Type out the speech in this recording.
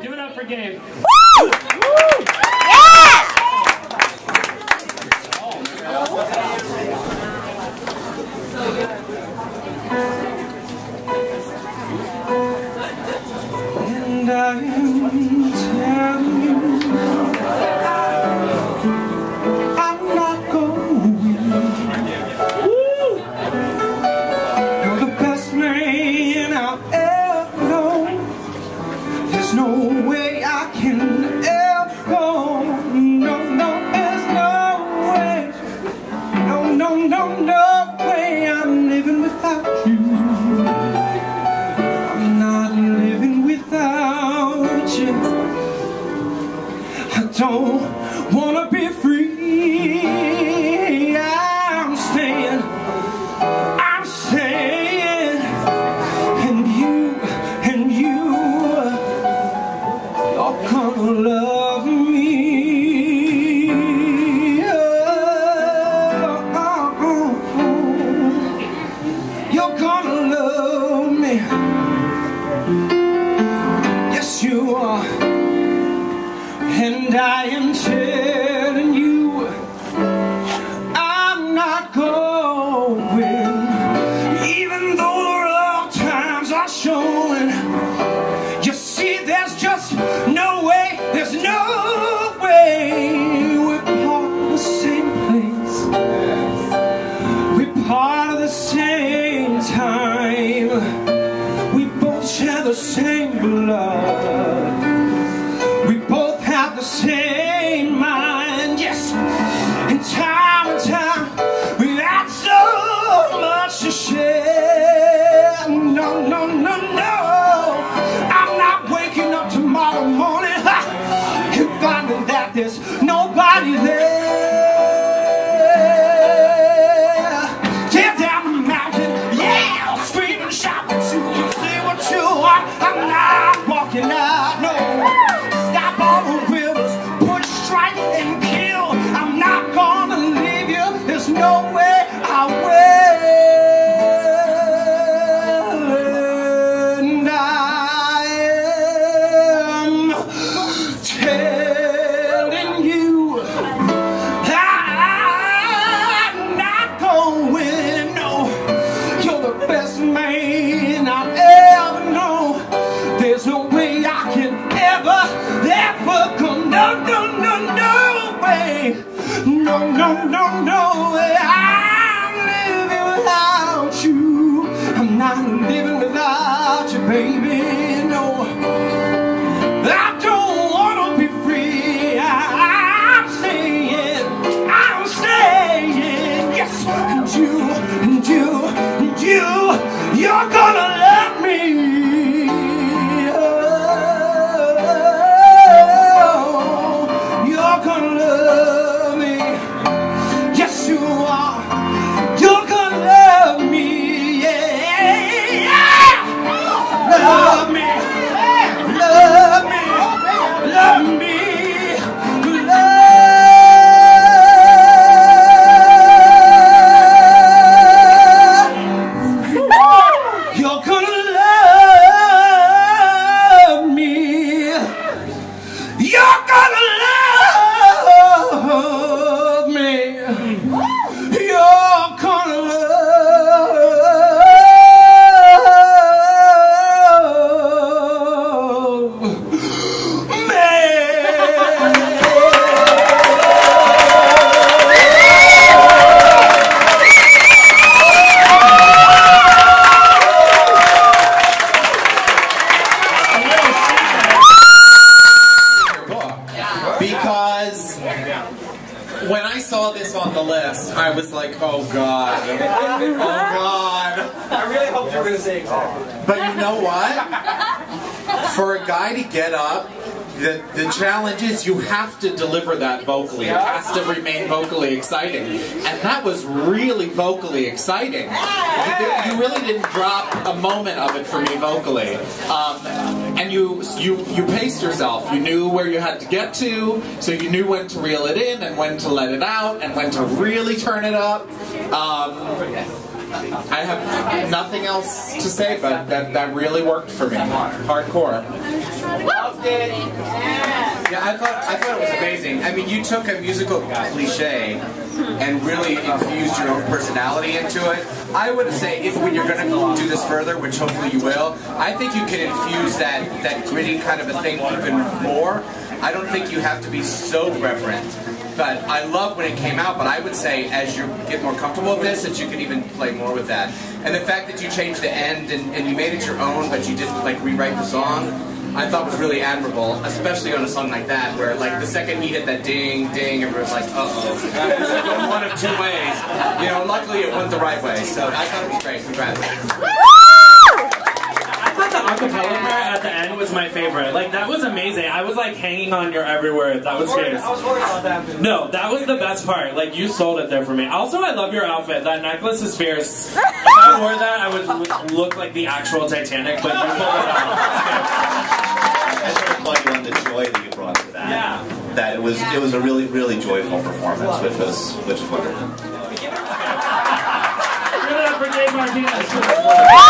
Give it up for Gabe. And I'm don't wanna be free. I'm staying. I'm staying. And you, and you, oh, you're gonna love me. Oh, oh, oh, oh. You're gonna love me. And same mind, yes. And time and time, we've had so much to share. No, no, no, no. I'm not waking up tomorrow morning ha, and finding that there's nobody there. You. No, no, no, no. I'm living without you. I'm not living without you, baby. Saw this on the list, I was like, oh god, oh god. I really hoped you were going to say exactly But you know what? For a guy to get up, the, the challenge is you have to deliver that vocally. It has to remain vocally exciting. And that was really vocally exciting. You, you really didn't drop a moment of it for me vocally. Um, and you, you, you paced yourself. You knew where you had to get to, so you knew when to reel it in and when to let it out and when to really turn it up. Um, I have nothing else to say, but that, that really worked for me. Hardcore. Yeah, I thought I thought it was amazing. I mean, you took a musical cliche and really infused your own personality into it. I would say if when you're going to do this further, which hopefully you will, I think you can infuse that that gritty kind of a thing even more. I don't think you have to be so reverent. But I love when it came out, but I would say as you get more comfortable with this, that you can even play more with that. And the fact that you changed the end and, and you made it your own, but you didn't like rewrite the song, I thought was really admirable, especially on a song like that, where like the second he hit that ding, ding, everyone's like, uh-oh. It's like going one of two ways. You know, luckily it went the right way, so I thought it was great. Congrats. I thought the acapella part at the end was my favorite. Like that was amazing. I was like hanging on your every word. That was great. I was worried about that. No, that was the best part. Like you sold it there for me. Also, I love your outfit. That necklace is fierce. If I wore that, I would look- look like the actual Titanic. But you pulled it off. I just want to applaud you on the joy that you brought to that. Yeah. That it was it was a really really joyful performance, which was which was wonderful. Give it up for Dave Martinez.